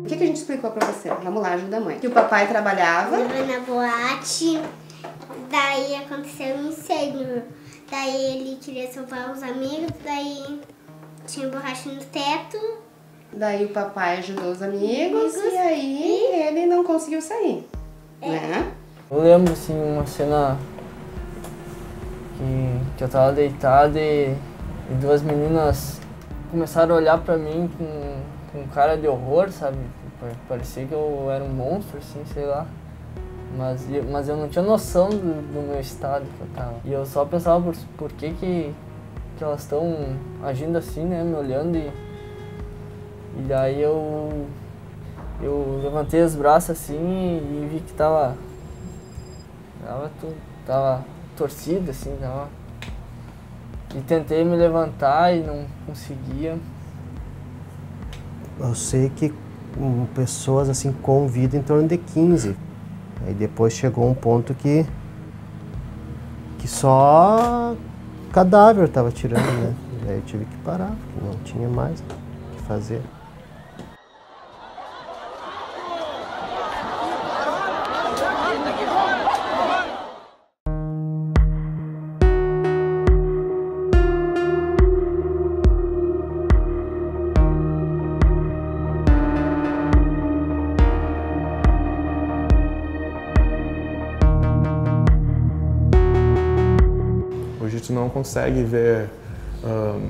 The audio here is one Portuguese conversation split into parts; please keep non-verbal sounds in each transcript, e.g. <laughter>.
O que, que a gente explicou pra você? Vamos lá, ajuda a mãe. Que o papai trabalhava. Eu na boate, daí aconteceu um incêndio. Daí ele queria salvar os amigos, daí tinha borracha no teto. Daí o papai ajudou os amigos, Amigos. e aí ele não conseguiu sair. Né? Eu lembro, assim, uma cena que, que eu tava deitado e, e duas meninas começaram a olhar pra mim com, com cara de horror, sabe? Pa- Parecia que eu era um monstro, assim, sei lá. Mas, mas eu não tinha noção do, do meu estado que eu tava. E eu só pensava por, por que, que, que elas estão agindo assim, né? Me olhando e. E daí eu. Eu levantei os braços assim e vi que tava Tava, tu, tava torcido, assim, tava. E tentei me levantar e não conseguia. Eu sei que hum, pessoas assim com vida em torno de 15. Aí depois chegou um ponto que que só cadáver estava tirando, né? Aí eu tive que parar, porque não tinha mais o que fazer. Não consegue ver ahn,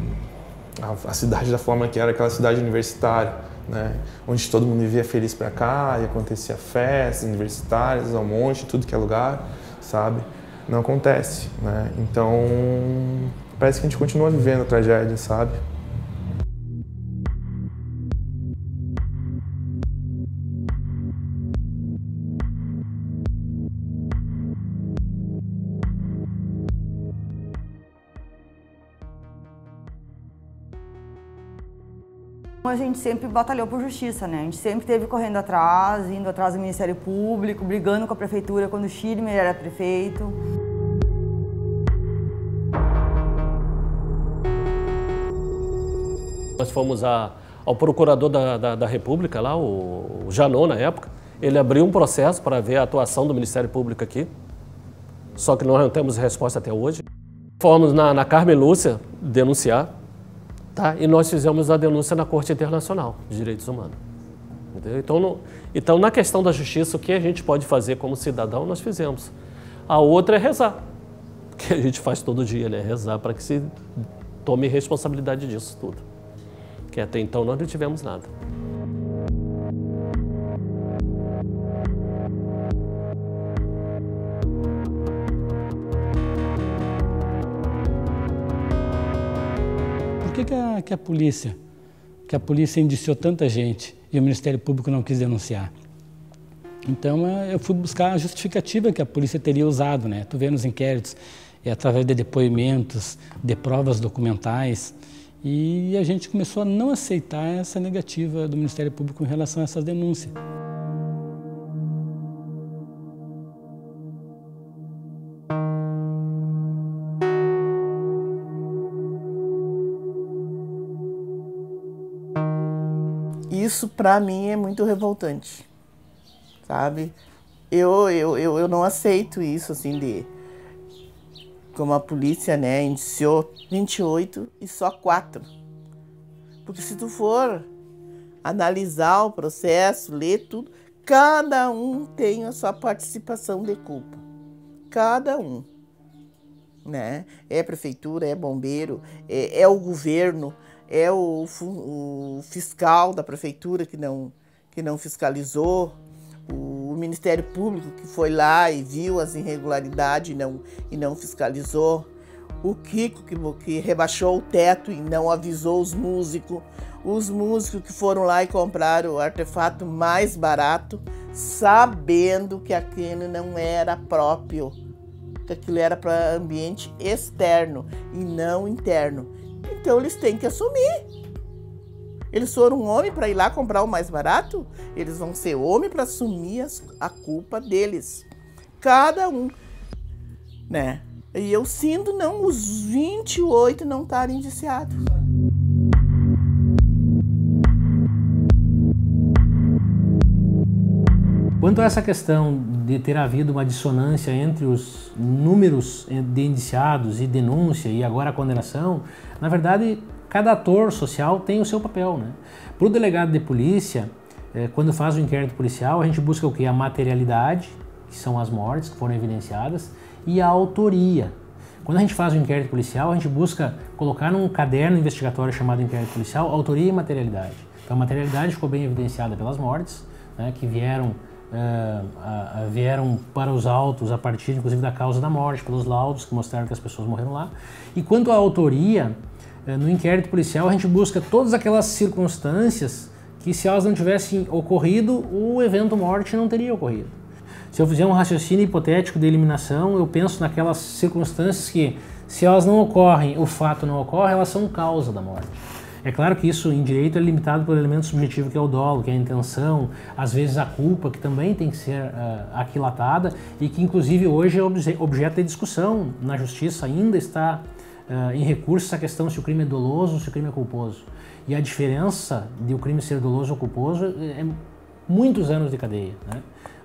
a, a cidade da forma que era aquela cidade universitária, né? Onde todo mundo vivia feliz pra cá e acontecia festas universitárias ao monte, tudo que é lugar, sabe? Não acontece, né? Então parece que a gente continua vivendo a tragédia, sabe? A gente sempre batalhou por justiça, né? A gente sempre esteve correndo atrás, indo atrás do Ministério Público, brigando com a Prefeitura quando o Schirmer era prefeito. Nós fomos a- ao procurador da, da, da República, lá, o, o na época. Ele abriu um processo para ver a atuação do Ministério Público aqui. Só que nós não temos resposta até hoje. Fomos na, na Carmen Lúcia denunciar, tá? e nós fizemos a denúncia na Corte Internacional de Direitos Humanos. Entendeu? Então, no- então, na questão da justiça, o que a gente pode fazer como cidadão, nós fizemos. A outra é rezar, <laughs> que a gente faz todo dia, né? Rezar para que se tome responsabilidade disso tudo. Que até então nós não tivemos nada. Que, a, polícia, que a polícia indiciou tanta gente e o Ministério Público não quis denunciar? Então eh, eu fui buscar a justificativa que a polícia teria usado, né? Tu vê nos inquéritos, é através de depoimentos, de provas documentais, e a gente começou a não aceitar essa negativa do Ministério Público em relação a essas denúncias. Isso para mim é muito revoltante, sabe? Eu, eu, eu, eu não aceito isso, assim, de. Como a polícia, né, indiciou 28 e só quatro. Porque se tu for analisar o processo, ler tudo, cada um tem a sua participação de culpa. Cada um. Né? É prefeitura, é bombeiro, é, é o governo, é o, o fiscal da prefeitura que não, que não fiscalizou, o Ministério Público que foi lá e viu as irregularidades e não, e não fiscalizou, o Kiko que, que rebaixou o teto e não avisou os músicos, os músicos que foram lá e compraram o artefato mais barato, sabendo que aquele não era próprio, que aquilo era para ambiente externo e não interno. Então eles têm que assumir. Eles foram um homem para ir lá comprar o mais barato? Eles vão ser homem para assumir as- a culpa deles. Cada um. né? E eu sinto não os 28 não estarem indiciados. Quanto a essa questão de ter havido uma dissonância entre os números de indiciados e denúncia e agora a condenação, na verdade, cada ator social tem o seu papel. Né? Para o delegado de polícia, eh, quando faz o inquérito policial, a gente busca o que? A materialidade, que são as mortes que foram evidenciadas, e a autoria. Quando a gente faz o inquérito policial, a gente busca colocar num caderno investigatório chamado inquérito policial autoria e materialidade. Então a materialidade ficou bem evidenciada pelas mortes, né, que vieram uh, vieram para os autos a partir, inclusive, da causa da morte, pelos laudos que mostraram que as pessoas morreram lá. E quanto à autoria, uh, no inquérito policial a gente busca todas aquelas circunstâncias que, se elas não tivessem ocorrido, o evento morte não teria ocorrido. Se eu fizer um raciocínio hipotético de eliminação, eu penso naquelas circunstâncias que, se elas não ocorrem, o fato não ocorre, elas são causa da morte. É claro que isso em direito é limitado pelo elemento subjetivo que é o dolo, que é a intenção, às vezes a culpa, que também tem que ser uh, aquilatada e que inclusive hoje é objeto de discussão na justiça, ainda está uh, em recurso essa questão se o crime é doloso ou se o crime é culposo. E a diferença de o crime ser doloso ou culposo é muitos anos de cadeia. Né?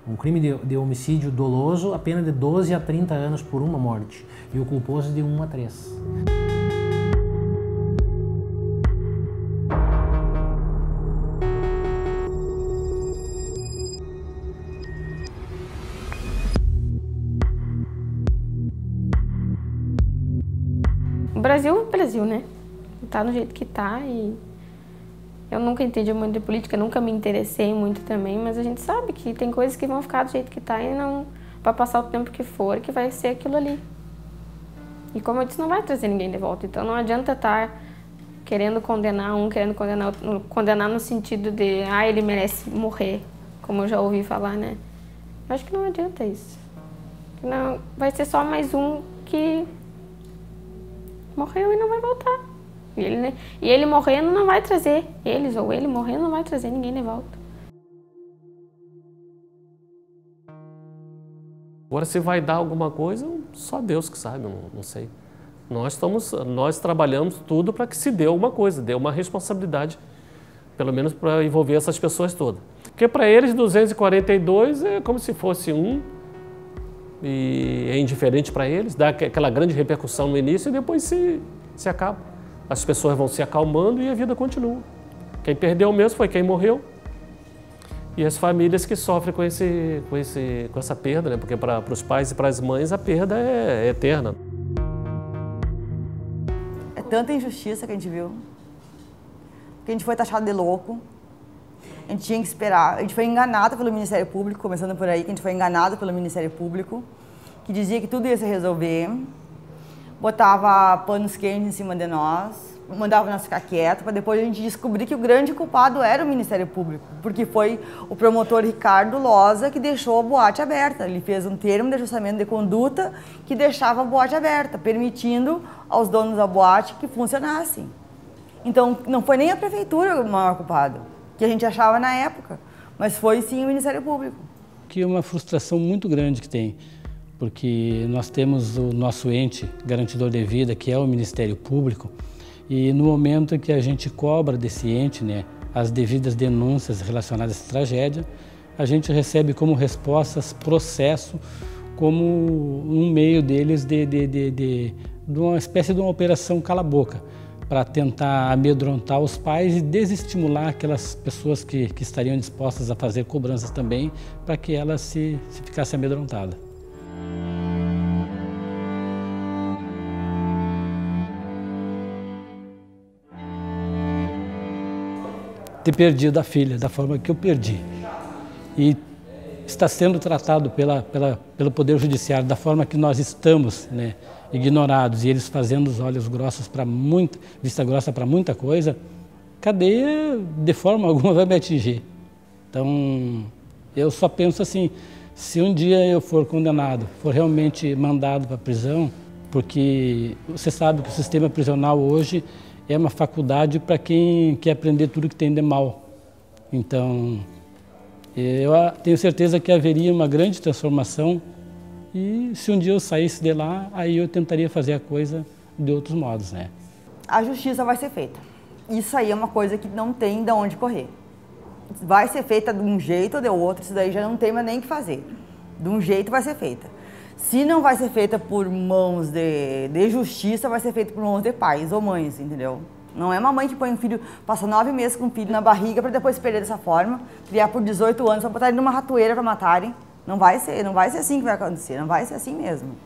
Um crime de, de, homicídio doloso, a pena de 12 a 30 anos por uma morte, e o culposo de 1 a 3. Brasil, né? Tá do jeito que tá e eu nunca entendi muito de política, nunca me interessei muito também, mas a gente sabe que tem coisas que vão ficar do jeito que tá e não vai passar o tempo que for, que vai ser aquilo ali. E como eu disse, não vai trazer ninguém de volta, então não adianta estar tá querendo condenar um, querendo condenar outro, condenar no sentido de, ah, ele merece morrer, como eu já ouvi falar, né? Eu acho que não adianta isso. Não, vai ser só mais um que morreu e não vai voltar. E ele, e ele morrendo não vai trazer, eles ou ele morrendo não vai trazer ninguém de volta. Agora, se vai dar alguma coisa, só Deus que sabe, não, não sei. Nós, estamos, nós trabalhamos tudo para que se dê alguma coisa, dê uma responsabilidade, pelo menos para envolver essas pessoas todas. Porque para eles, 242 é como se fosse um, e é indiferente para eles, dá aquela grande repercussão no início e depois se, se acaba. As pessoas vão se acalmando e a vida continua. Quem perdeu mesmo foi quem morreu e as famílias que sofrem com, esse, com, esse, com essa perda, né? porque para os pais e para as mães a perda é, é eterna. É tanta injustiça que a gente viu, que a gente foi taxado de louco, a gente tinha que esperar. A gente foi enganado pelo Ministério Público, começando por aí, que a gente foi enganado pelo Ministério Público, que dizia que tudo ia se resolver, botava panos quentes em cima de nós, mandava nós ficar quietos, para depois a gente descobrir que o grande culpado era o Ministério Público, porque foi o promotor Ricardo Loza que deixou a boate aberta. Ele fez um termo de ajustamento de conduta que deixava a boate aberta, permitindo aos donos da boate que funcionassem. Então, não foi nem a prefeitura o maior culpado que a gente achava na época, mas foi sim o Ministério Público. Que é uma frustração muito grande que tem, porque nós temos o nosso ente garantidor de vida, que é o Ministério Público, e no momento que a gente cobra desse ente né, as devidas denúncias relacionadas a essa tragédia, a gente recebe como respostas processo como um meio deles de, de, de, de, de uma espécie de uma operação cala-boca para tentar amedrontar os pais e desestimular aquelas pessoas que, que estariam dispostas a fazer cobranças também, para que elas se, se ficassem amedrontadas. Ter perdido a filha da forma que eu perdi. E está sendo tratado pela, pela, pelo Poder Judiciário da forma que nós estamos, né? ignorados e eles fazendo os olhos grossos para muita, vista grossa para muita coisa, cadeia de forma <laughs> alguma vai me atingir. Então, eu só penso assim, se um dia eu for condenado, for realmente mandado para a prisão, porque você sabe que o sistema prisional hoje é uma faculdade para quem quer aprender tudo que tem de mal. Então, eu tenho certeza que haveria uma grande transformação E se um dia eu saísse de lá, aí eu tentaria fazer a coisa de outros modos, né? A justiça vai ser feita. Isso aí é uma coisa que não tem de onde correr. Vai ser feita de um jeito ou de outro, isso daí já não tem mais nem que fazer. De um jeito vai ser feita. Se não vai ser feita por mãos de, de justiça, vai ser feita por mãos de pais ou mães, entendeu? Não é uma mãe que põe um filho, passa nove meses com um filho na barriga para depois perder dessa forma, criar por 18 anos, para botar ele numa ratoeira para matarem. Não vai ser, não vai ser assim que vai acontecer, não vai ser assim mesmo.